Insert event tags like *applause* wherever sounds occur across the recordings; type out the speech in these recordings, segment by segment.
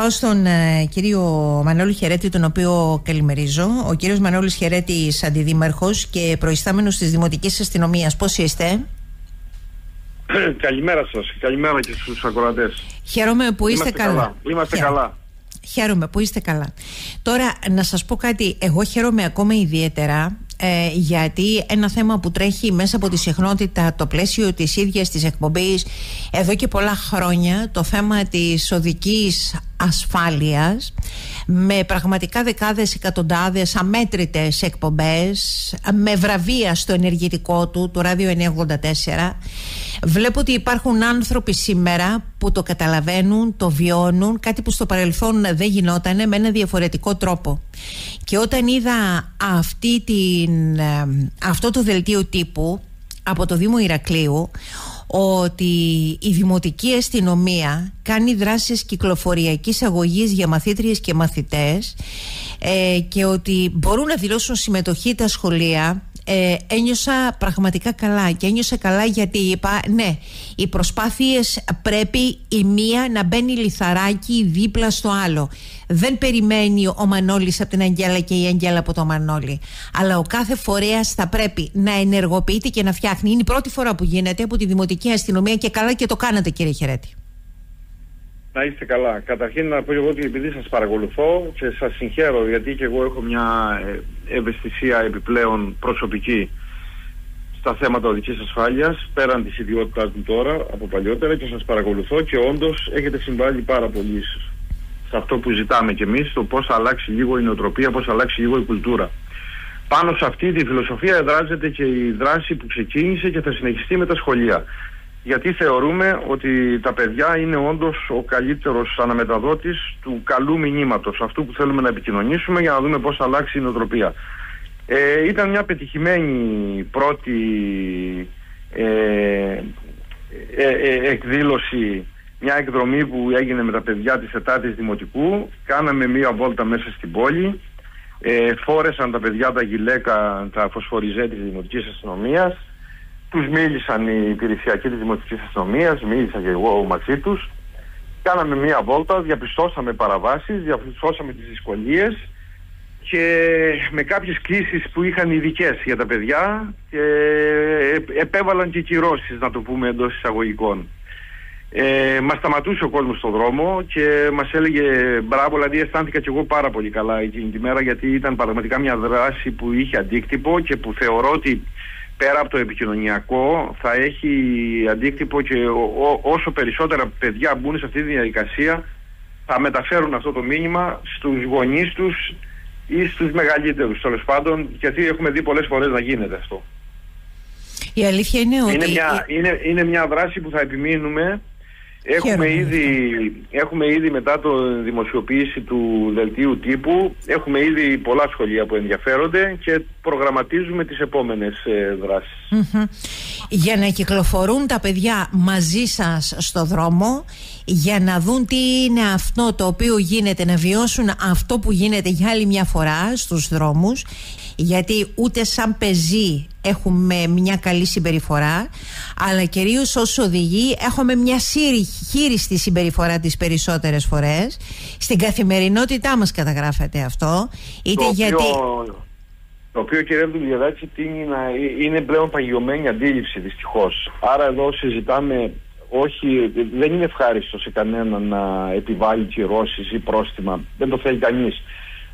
Πάω στον ε, κύριο Μανώλη Χερέτη, τον οποίο καλημερίζω. Ο κύριος Μανώλης Χερέτης, αντιδήμαρχος και προϊστάμενος της Δημοτικής Αστυνομίας. Πώς είστε; *clears throat* Καλημέρα σας. Καλημέρα και στους ακροατές. Χαίρομαι που είστε Είμαστε καλά. Είμαστε καλά. Χαίρομαι που είστε καλά. Τώρα να σας πω κάτι, εγώ χαίρομαι ακόμα ιδιαίτερα ε, γιατί ένα θέμα που τρέχει μέσα από τη συχνότητα το πλαίσιο της ίδιας της εκπομπής εδώ και πολλά χρόνια το θέμα της οδικής ασφάλειας με πραγματικά δεκάδες εκατοντάδες αμέτρητες εκπομπές με βραβεία στο ενεργητικό του το ράδιο 984 βλέπω ότι υπάρχουν άνθρωποι σήμερα που το καταλαβαίνουν, το βιώνουν κάτι που στο παρελθόν δεν γινόταν με ένα διαφορετικό τρόπο. Και όταν είδα αυτή την, ε, αυτό το δελτίο τύπου από το Δήμο Ηρακλείου ότι η Δημοτική Αστυνομία κάνει δράσεις κυκλοφοριακής αγωγής για μαθήτριες και μαθητές ε, και ότι μπορούν να δηλώσουν συμμετοχή τα σχολεία ε, ένιωσα πραγματικά καλά και ένιωσα καλά γιατί είπα ναι οι προσπάθειες πρέπει η μία να μπαίνει λιθαράκι δίπλα στο άλλο. Δεν περιμένει ο Μανώλης από την Αγγέλα και η Αγγέλα από το Μανώλη. Αλλά ο κάθε φορέας θα πρέπει να ενεργοποιείται και να φτιάχνει. Είναι η πρώτη φορά που γίνεται από τη Δημοτική Αστυνομία και καλά και το κάνατε κύριε Χερέτη να είστε καλά. Καταρχήν να πω εγώ ότι επειδή σας παρακολουθώ και σας συγχαίρω γιατί και εγώ έχω μια ε, ευαισθησία επιπλέον προσωπική στα θέματα οδικής ασφάλειας πέραν της ιδιότητάς μου τώρα από παλιότερα και σας παρακολουθώ και όντως έχετε συμβάλει πάρα πολύ σε αυτό που ζητάμε κι εμείς το πώς θα αλλάξει λίγο η νοοτροπία, πώς θα αλλάξει λίγο η κουλτούρα. Πάνω σε αυτή τη φιλοσοφία εδράζεται και η δράση που ξεκίνησε και θα συνεχιστεί με τα σχολεία γιατί θεωρούμε ότι τα παιδιά είναι όντως ο καλύτερος αναμεταδότης του καλού μηνύματος, αυτού που θέλουμε να επικοινωνήσουμε για να δούμε πώς θα αλλάξει η νοοτροπία. Ε, ήταν μια πετυχημένη πρώτη ε, ε, ε, εκδήλωση, μια εκδρομή που έγινε με τα παιδιά της Ετάτης Δημοτικού. Κάναμε μια βόλτα μέσα στην πόλη. Ε, φόρεσαν τα παιδιά τα γυλαίκα, τα φωσφοριζέ της Δημοτικής Αστυνομίας τους μίλησαν οι υπηρεσιακοί της Δημοτικής Αστυνομίας, μίλησα και εγώ μαζί τους. Κάναμε μία βόλτα, διαπιστώσαμε παραβάσεις, διαπιστώσαμε τις δυσκολίες και με κάποιες κλήσεις που είχαν ειδικές για τα παιδιά και επέβαλαν και κυρώσεις να το πούμε εντός εισαγωγικών. Ε, μας σταματούσε ο κόσμος στον δρόμο και μας έλεγε μπράβο, δηλαδή αισθάνθηκα και εγώ πάρα πολύ καλά εκείνη τη μέρα γιατί ήταν πραγματικά μια δράση που είχε αντίκτυπο και που θεωρώ ότι πέρα από το επικοινωνιακό θα έχει αντίκτυπο και όσο περισσότερα παιδιά μπουν σε αυτή τη διαδικασία θα μεταφέρουν αυτό το μήνυμα στους γονείς τους ή στους μεγαλύτερους τέλος πάντων γιατί έχουμε δει πολλές φορές να γίνεται αυτό. Η αλήθεια είναι ότι... Είναι μια, είναι, είναι μια δράση που θα επιμείνουμε Έχουμε ήδη, έχουμε ήδη μετά το δημοσιοποίηση του δελτίου τύπου. Έχουμε ήδη πολλά σχολεία που ενδιαφέρονται και προγραμματίζουμε τις επόμενες ε, δρασεις Για να κυκλοφορούν τα παιδιά μαζί σας στο δρόμο για να δουν τι είναι αυτό το οποίο γίνεται να βιώσουν αυτό που γίνεται για άλλη μια φορά στους δρόμους γιατί ούτε σαν πεζοί έχουμε μια καλή συμπεριφορά αλλά κυρίως ως οδηγοί έχουμε μια χείριστη συμπεριφορά τις περισσότερες φορές. Στην καθημερινότητά μας καταγράφεται αυτό είτε το γιατί... Οποίο, το οποίο κύριε Δουλειαδάκη είναι πλέον παγιωμένη αντίληψη δυστυχώς άρα εδώ συζητάμε όχι, δεν είναι ευχάριστος σε κανέναν να επιβάλλει κυρώσεις ή πρόστιμα δεν το θέλει κανείς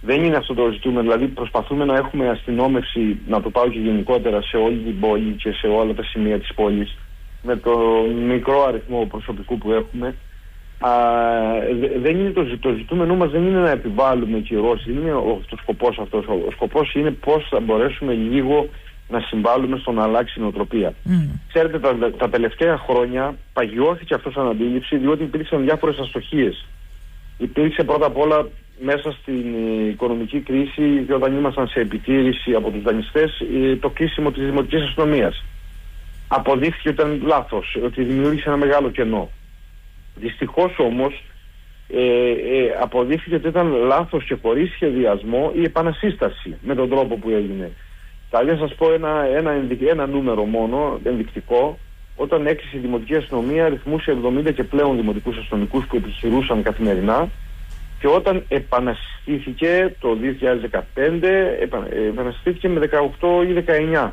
δεν είναι αυτό το ζητούμε. Δηλαδή, προσπαθούμε να έχουμε αστυνόμευση, να το πάω και γενικότερα, σε όλη την πόλη και σε όλα τα σημεία της πόλης, με το μικρό αριθμό προσωπικού που έχουμε. Α, δεν είναι το, το ζητούμενό μας δεν είναι να επιβάλλουμε κυρώσεις, δεν είναι ο, το σκοπός αυτός. Ο, σκοπός είναι πώς θα μπορέσουμε λίγο να συμβάλλουμε στο να αλλάξει η νοοτροπία. Mm. Ξέρετε, τα, τα τελευταία χρόνια παγιώθηκε αυτός σαν αντίληψη διότι υπήρξαν διάφορες αστοχίες. Υπήρξε πρώτα απ' όλα μέσα στην οικονομική κρίση και όταν ήμασταν σε επιτήρηση από τους δανειστές ε, το κλείσιμο της Δημοτικής Αστυνομίας. Αποδείχθηκε ότι ήταν λάθος, ότι δημιούργησε ένα μεγάλο κενό. Δυστυχώς όμως ε, ε, αποδείχθηκε ότι ήταν λάθος και χωρίς σχεδιασμό η επανασύσταση με τον τρόπο που έγινε. Θα να σας πω ένα, ένα, ένα νούμερο μόνο ενδεικτικό. Όταν έκλεισε η Δημοτική Αστυνομία ρυθμούσε 70 και πλέον δημοτικούς αστυνομικούς που επιχειρούσαν καθημερινά Και όταν επαναστήθηκε το 2015, επαναστήθηκε με 18 ή 19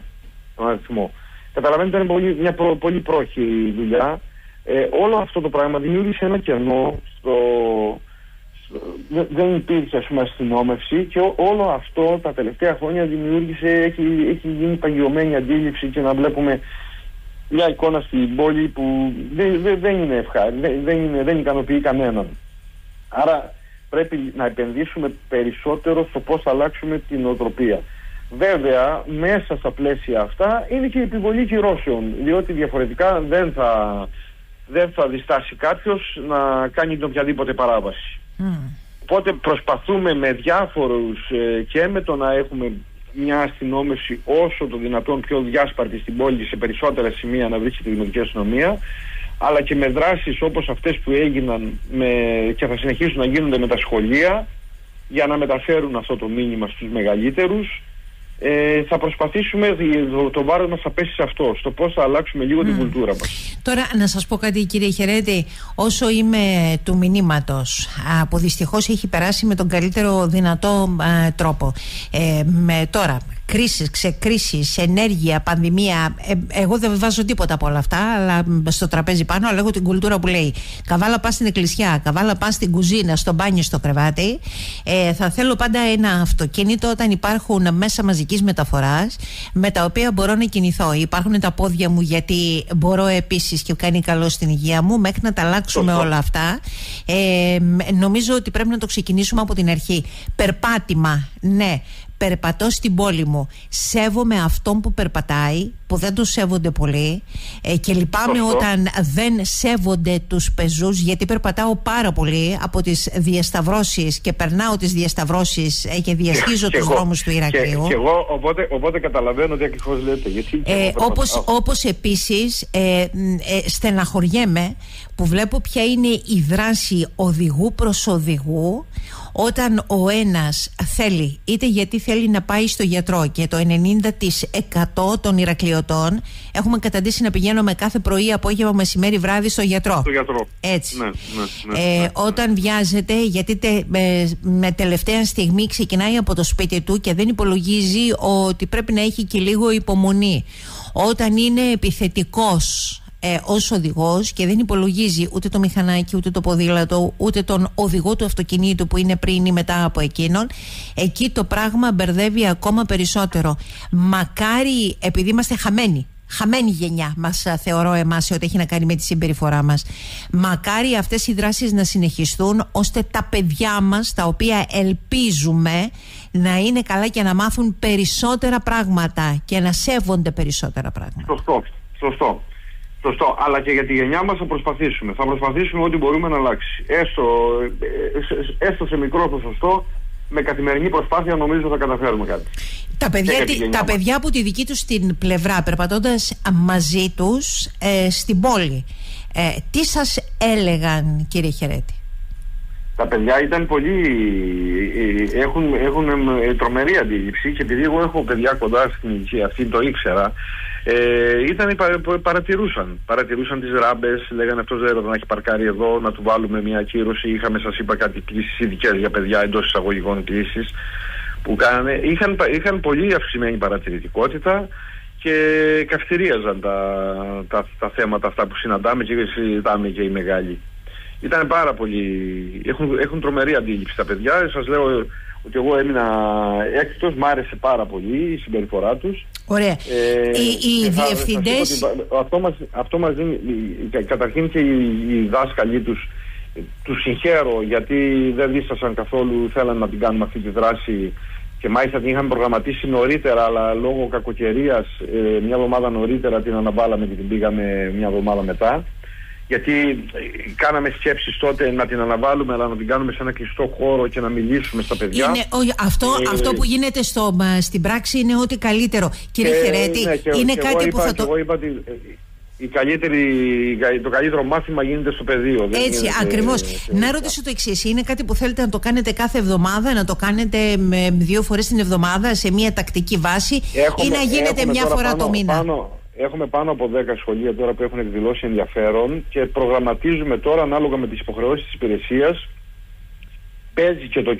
τον αριθμό. Καταλαβαίνετε ήταν πολύ, μια πολύ πρόχη δουλειά. Ε, όλο αυτό το πράγμα δημιούργησε ένα κενό στο, δεν υπήρχε ας πούμε αστυνόμευση και όλο αυτό τα τελευταία χρόνια δημιούργησε, έχει, έχει γίνει παγιωμένη αντίληψη και να βλέπουμε μια εικόνα στην πόλη που δεν, δεν, δεν είναι ευχάριστη, δεν, δεν, είναι, δεν ικανοποιεί κανέναν. Άρα πρέπει να επενδύσουμε περισσότερο στο πώς θα αλλάξουμε την οτροπία. Βέβαια, μέσα στα πλαίσια αυτά είναι και η επιβολή κυρώσεων, διότι διαφορετικά δεν θα, δεν θα διστάσει κάποιος να κάνει την οποιαδήποτε παράβαση. Οπότε προσπαθούμε με διάφορους ε, και με το να έχουμε μια αστυνόμευση όσο το δυνατόν πιο διάσπαρτη στην πόλη σε περισσότερα σημεία να βρίσκεται η δημοτική αστυνομία αλλά και με δράσεις όπως αυτές που έγιναν με, και θα συνεχίσουν να γίνονται με τα σχολεία για να μεταφέρουν αυτό το μήνυμα στους μεγαλύτερους ε, θα προσπαθήσουμε, το βάρος μας θα πέσει σε αυτό, στο πώς θα αλλάξουμε λίγο την κουλτούρα μας. Τώρα να σας πω κάτι κύριε Χερέτη, όσο είμαι του μηνύματος που δυστυχώς έχει περάσει με τον καλύτερο δυνατό τρόπο, ε, με τώρα κρίσεις, ξεκρίσεις, ενέργεια, πανδημία. Ε, εγώ δεν βάζω τίποτα από όλα αυτά, αλλά στο τραπέζι πάνω, αλλά έχω την κουλτούρα που λέει Καβάλα πά στην εκκλησιά, καβάλα πά στην κουζίνα, στο μπάνιο, στο κρεβάτι. Ε, θα θέλω πάντα ένα αυτοκίνητο όταν υπάρχουν μέσα μαζικής μεταφοράς με τα οποία μπορώ να κινηθώ. Υπάρχουν τα πόδια μου γιατί μπορώ επίσης και κάνει καλό στην υγεία μου. Μέχρι να τα αλλάξουμε όλα αυτά, ε, νομίζω ότι πρέπει να το ξεκινήσουμε από την αρχή. Περπάτημα, ναι περπατώ στην πόλη μου, σέβομαι αυτόν που περπατάει, που δεν το σέβονται πολύ ε, και λυπάμαι όταν δεν σέβονται τους πεζούς γιατί περπατάω πάρα πολύ από τις διασταυρώσεις και περνάω τις διασταυρώσεις ε, και διασχίζω τους δρόμους του Ηρακλείου. Και, και εγώ οπότε, οπότε καταλαβαίνω τι ακριβώς λέτε. Γιατί ε, όπως, όπως επίσης ε, ε, στεναχωριέμαι που βλέπω ποια είναι η δράση οδηγού προς οδηγού όταν ο ένας θέλει είτε γιατί θέλει να πάει στο γιατρό και το 90% των Ηρακλειωτών έχουμε καταντήσει να πηγαίνουμε κάθε πρωί, απόγευμα, μεσημέρι, βράδυ στο γιατρό. Στο γιατρό. Έτσι. Ναι, ναι, ναι, ε, ναι, ναι. όταν βιάζεται γιατί με, με τελευταία στιγμή ξεκινάει από το σπίτι του και δεν υπολογίζει ότι πρέπει να έχει και λίγο υπομονή. Όταν είναι επιθετικός ε, ως οδηγός και δεν υπολογίζει ούτε το μηχανάκι, ούτε το ποδήλατο, ούτε τον οδηγό του αυτοκινήτου που είναι πριν ή μετά από εκείνον, εκεί το πράγμα μπερδεύει ακόμα περισσότερο. Μακάρι, επειδή είμαστε χαμένοι, χαμένη γενιά μας θεωρώ εμάς σε ό,τι έχει να κάνει με τη συμπεριφορά μας μακάρι αυτές οι δράσεις να συνεχιστούν ώστε τα παιδιά μας τα οποία ελπίζουμε να είναι καλά και να μάθουν περισσότερα πράγματα και να σέβονται περισσότερα πράγματα. Σωστό, σωστό Σωστό. Αλλά και για τη γενιά μας θα προσπαθήσουμε. Θα προσπαθήσουμε ό,τι μπορούμε να αλλάξει. Έστω, ε, έστω σε μικρό ποσοστό, με καθημερινή προσπάθεια νομίζω θα καταφέρουμε κάτι. Τα παιδιά, τα παιδιά από τη δική τους την πλευρά περπατώντας μαζί τους ε, στην πόλη ε, τι σας έλεγαν κύριε Χερέτη τα παιδιά ήταν πολύ έχουν, έχουν τρομερή αντίληψη και επειδή εγώ έχω παιδιά κοντά στην ηλικία αυτή το ήξερα ε, ήταν, παρατηρούσαν. Παρατηρούσαν τις ράμπες, λέγανε αυτός δεν να έχει παρκάρει εδώ, να του βάλουμε μια ακύρωση. Είχαμε, σας είπα, κάτι κλήσεις ειδικές για παιδιά εντός εισαγωγικών κλήσεις που κάνανε. Είχαν, είχαν πολύ αυξημένη παρατηρητικότητα και καυτηρίαζαν τα, τα, τα θέματα αυτά που συναντάμε και συζητάμε και οι μεγάλοι. Ήταν πάρα πολύ. Έχουν, έχουν τρομερή αντίληψη τα παιδιά. Σας λέω ότι εγώ έμεινα έκτος, μ' άρεσε πάρα πολύ η συμπεριφορά τους. Ωραία. Ε, οι οι διευθυντές... Αυτό μας, αυτό μας δίνει, καταρχήν και οι, οι δάσκαλοι τους, τους συγχαίρω γιατί δεν δίστασαν καθόλου, θέλαν να την κάνουμε αυτή τη δράση και μάλιστα την είχαμε προγραμματίσει νωρίτερα, αλλά λόγω κακοκαιρίας ε, μια εβδομάδα νωρίτερα την αναβάλαμε και την πήγαμε μια εβδομάδα μετά γιατί ε, κάναμε σκέψεις τότε να την αναβάλουμε, αλλά να την κάνουμε σε ένα κλειστό χώρο και να μιλήσουμε στα παιδιά. Είναι, αυτό, ε, αυτό που γίνεται στο, στην πράξη είναι ότι καλύτερο. Κύριε και, Χερέτη, ναι, είναι και κάτι που θα το. Εγώ είπα ότι ε, η καλύτερη, το καλύτερο μάθημα γίνεται στο πεδίο. Έτσι, ακριβώς. Να ρωτήσω το εξής. Είναι κάτι που θέλετε να το κάνετε κάθε εβδομάδα, να το κάνετε με δύο φορές την εβδομάδα σε μια τακτική βάση έχουμε, ή να γίνεται μια φορά πάνω, το μήνα; Πάνω, Έχουμε πάνω από 10 σχολεία τώρα που έχουν εκδηλώσει ενδιαφέρον και προγραμματίζουμε τώρα ανάλογα με τις υποχρεώσεις της υπηρεσίας παίζει και, το,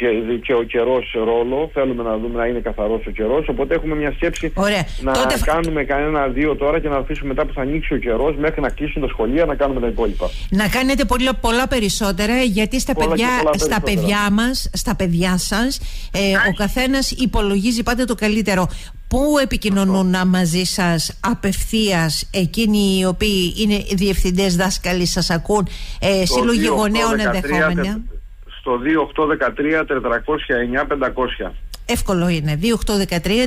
και ο καιρός ρόλο. Θέλουμε να δούμε να είναι καθαρός ο καιρός. Οπότε έχουμε μια σκέψη να Τότε... κάνουμε κανένα δύο τώρα και να αφήσουμε μετά που θα ανοίξει ο καιρός μέχρι να κλείσουν τα σχολεία να κάνουμε τα υπόλοιπα. Να κάνετε πολλά, πολλά περισσότερα γιατί στα παιδιά, στα παιδιά μας, στα παιδιά σας, ε, ο καθένας υπολογίζει πάντα το καλύτερο. Πού επικοινωνούν μαζί σας απευθείας εκείνοι οι οποίοι είναι διευθυντές, δάσκαλοι, σας ακούν, ε, σύλλογοι γονέων ενδεχόμενα; στο 2813 409 500. Εύκολο είναι. 2813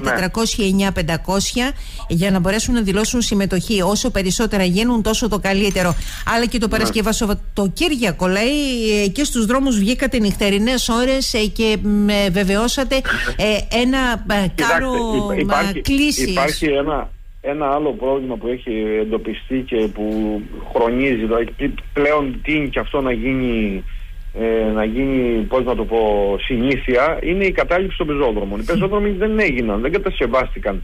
409 500 για να μπορέσουν να δηλώσουν συμμετοχή. Όσο περισσότερα γίνουν, τόσο το καλύτερο. Αλλά και το ναι. Παρασκευά Σαββατοκύριακο λέει και στους δρόμους βγήκατε νυχτερινές ώρες ε, και βεβαιώσατε ε, ένα ε, κάρο κλίση. Υπάρχει ένα, ένα άλλο πρόβλημα που έχει εντοπιστεί και που χρονίζει. Δηλαδή πλέον τι είναι και αυτό να γίνει ε, να γίνει, πώς να το πω, συνήθεια είναι η κατάληψη των πεζόδρομων. Οι πεζόδρομοι δεν έγιναν, δεν κατασκευάστηκαν,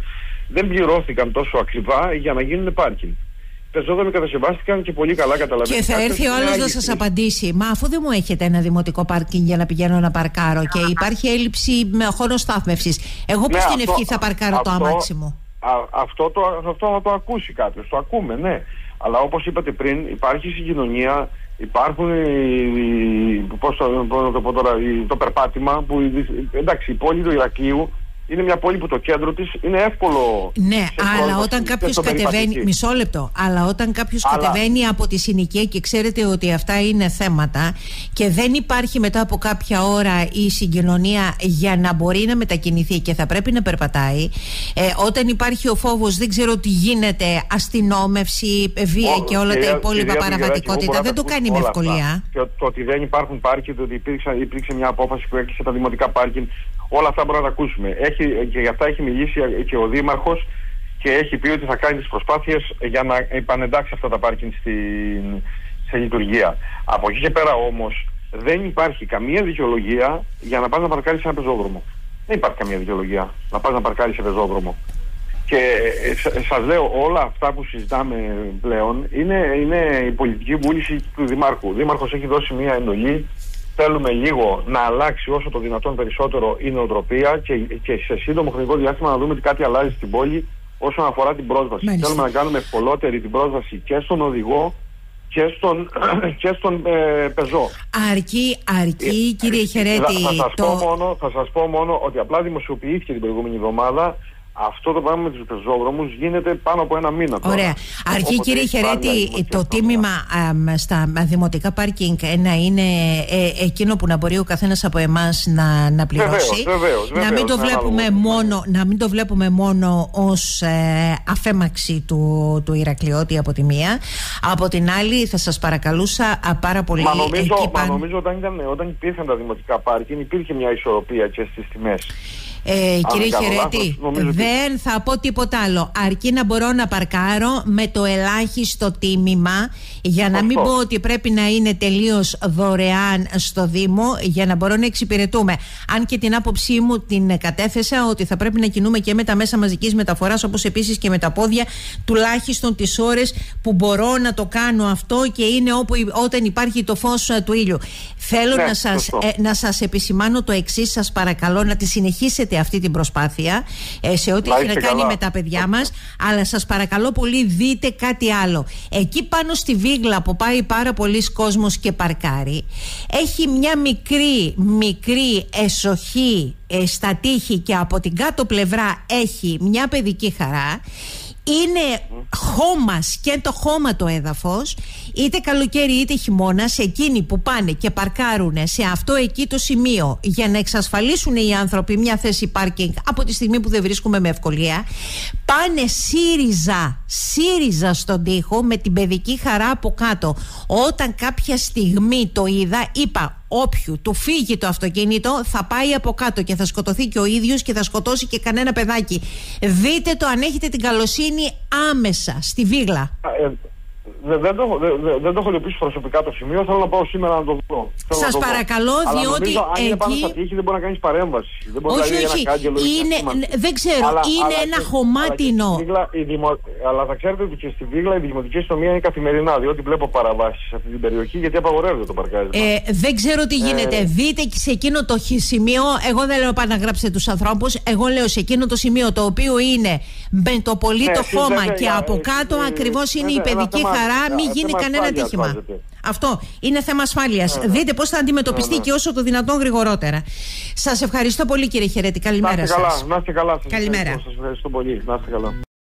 δεν πληρώθηκαν τόσο ακριβά για να γίνουν πάρκινγκ. Οι πεζόδρομοι κατασκευάστηκαν και πολύ καλά καταλαβαίνετε. Και θα έρθει ο άλλος να σας απαντήσει. Μα αφού δεν μου έχετε ένα δημοτικό πάρκινγκ για να πηγαίνω να παρκάρω και υπάρχει έλλειψη με χώρο στάθμευσης. Εγώ πώ ναι, την ευχή θα παρκάρω αυτό, το αμάξι μου. αυτό, το, αυτό θα το ακούσει κάποιος. Το ακούμε, ναι. Αλλά όπως είπατε πριν, υπάρχει συγκοινωνία Υπάρχουν, πώς το, πώς το πω τώρα, το περπάτημα που εντάξει η πόλη του Ηρακλείου είναι μια πόλη που το κέντρο της είναι εύκολο. Ναι, αλλά όταν κάποιος κατεβαίνει. Μισό λεπτό. Αλλά όταν κάποιος κατεβαίνει από τη συνοικία και ξέρετε ότι αυτά είναι θέματα και δεν υπάρχει μετά από κάποια ώρα η συγκοινωνία για να μπορεί να μετακινηθεί και θα πρέπει να περπατάει. Ε, όταν υπάρχει ο φόβος, δεν ξέρω τι γίνεται, αστυνόμευση, βία και όλα τα υπόλοιπα παραβατικότητα, δεν το κάνει με ευκολία. Και το ότι δεν υπάρχουν πάρκινγκ, ότι υπήρξε, υπήρξε μια απόφαση που έκλεισε τα δημοτικά πάρκινγκ Όλα αυτά μπορούμε να τα ακούσουμε. Έχει, και γι' αυτά έχει μιλήσει και ο Δήμαρχος και έχει πει ότι θα κάνει τις προσπάθειες για να επανεντάξει αυτά τα πάρκινγκ στην, σε λειτουργία. Από εκεί και πέρα όμως δεν υπάρχει καμία δικαιολογία για να πας να παρκάρεις σε ένα πεζόδρομο. Δεν υπάρχει καμία δικαιολογία να πας να παρκάρεις σε πεζόδρομο. Και ε, σα λέω, όλα αυτά που συζητάμε πλέον είναι, είναι η πολιτική βούληση του Δημάρχου. Ο Δήμαρχος έχει δώσει μια εντολή θέλουμε λίγο να αλλάξει όσο το δυνατόν περισσότερο η νοοτροπία και, και σε σύντομο χρονικό διάστημα να δούμε ότι κάτι αλλάζει στην πόλη όσον αφορά την πρόσβαση. Θέλουμε να κάνουμε ευκολότερη την πρόσβαση και στον οδηγό και στον, *clears throat* και στον ε, πεζό. Αρκεί, αρκεί ε, κύριε Χερέτη. Θα, σας το... πω μόνο, θα σας πω μόνο ότι απλά δημοσιοποιήθηκε την προηγούμενη εβδομάδα αυτό το πράγμα με τους πεζόδρομους γίνεται πάνω από ένα μήνα τώρα. Ωραία. Αρκεί κύριε Χερέτη το τίμημα στα δημοτικά πάρκινγκ να είναι ε, εκείνο που να μπορεί ο καθένας από εμάς να, να πληρώσει. Βεβαίως, να, μην το βλέπουμε μόνο, να μην το βλέπουμε μόνο ως ε, αφέμαξη του, του Ηρακλειώτη από τη μία. Από την άλλη θα σας παρακαλούσα πάρα πολύ. Μα νομίζω, εκεί μα νομίζω όταν, ήταν, όταν υπήρχαν τα δημοτικά πάρκινγκ υπήρχε μια ισορροπία και στις τιμές. Ε, κύριε Χερέτη, δεν θα πω τίποτα άλλο. Αρκεί να μπορώ να παρκάρω με το ελάχιστο τίμημα για να μην πω ότι πρέπει να είναι τελείως δωρεάν στο Δήμο για να μπορώ να εξυπηρετούμε. Αν και την άποψή μου την κατέθεσα ότι θα πρέπει να κινούμε και με τα μέσα μαζικής μεταφοράς, όπως επίσης και με τα πόδια, τουλάχιστον τις ώρες που μπορώ να το κάνω αυτό και είναι όπου, όταν υπάρχει το φως του ήλιου. Θέλω ναι, να σας ε, να σας επισημάνω το εξής, σας παρακαλώ να τη συνεχίσετε αυτή την προσπάθεια ε, σε ό,τι έχει να κάνει με τα παιδιά μας αλλά σας παρακαλώ πολύ δείτε κάτι άλλο. Εκεί πάνω στη Βίγλα που πάει πάρα πολλοί κόσμος και παρκάρει έχει μια μικρή μικρή εσοχή ε, στα τείχη και από την κάτω πλευρά έχει μια παιδική χαρά είναι χώμα, το χώμα το έδαφος. Είτε καλοκαίρι είτε χειμώνας σε εκείνοι που πάνε και παρκάρουν σε αυτό εκεί το σημείο για να εξασφαλίσουν οι άνθρωποι μια θέση πάρκινγκ από τη στιγμή που δεν βρίσκουμε με ευκολία πάνε σύριζα σύριζα στον τοίχο με την παιδική χαρά από κάτω. Όταν κάποια στιγμή το είδα είπα όποιου του φύγει το αυτοκίνητο θα πάει από κάτω και θα σκοτωθεί και ο ίδιος και θα σκοτώσει και κανένα παιδάκι. Δείτε το αν έχετε την καλοσύνη άμεσα στη Βίγλα. Ε, δεν, δεν, το, δεν, δεν το έχω λυπήσει προσωπικά το σημείο. Θέλω να πάω σήμερα να το δω. Σας παρακαλώ, Αλλά διότι. νομίζω, αν είναι πάνω εκεί... στα τείχη, δεν μπορεί να κάνεις παρέμβαση. Δεν μπορεί όχι, να όχι. Ένα κάγκελο, είναι, δεν ξέρω, αλλά, είναι αλλά ένα και, χωμάτινο. Αλλά, Βίγλα, η δημο... αλλά θα ξέρετε ότι και στη Βίγλα η δημοτική αστυνομία είναι καθημερινά. Διότι βλέπω παραβάσεις σε αυτή την περιοχή γιατί απαγορεύεται το παρκάρισμα. Ε, δεν ξέρω τι γίνεται. Ε, Δείτε και σε εκείνο το σημείο. Εγώ δεν λέω πάνω να γράψετε τους ανθρώπους. Εγώ λέω σε εκείνο το σημείο το οποίο είναι με το πολύ Ναι, το εσείς χώμα βέβαια, και ε, από ε, κάτω ε, ακριβώς είναι η ένα παιδική θέμα- χαρά. Μην θέμα γίνει κανένα ασφάλειας ατύχημα. βάζετε. Αυτό είναι θέμα ασφάλειας. Ναι, ναι. Δείτε πώς θα αντιμετωπιστεί Ναι, ναι. και όσο το δυνατόν γρηγορότερα. Σας ευχαριστώ πολύ, κύριε Χαιρέτη. Να Καλημέρα είστε καλά, σας. να είστε καλά. Σας Καλημέρα. ευχαριστώ, Σας ευχαριστώ πολύ. Να είστε καλά.